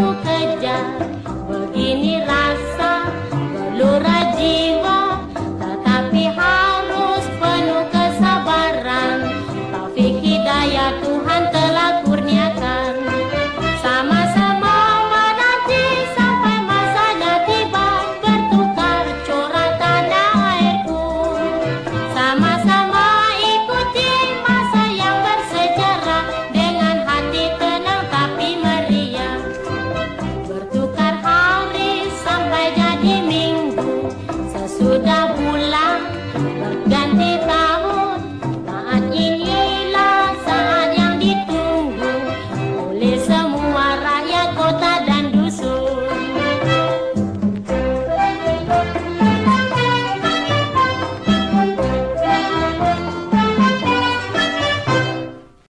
muka jah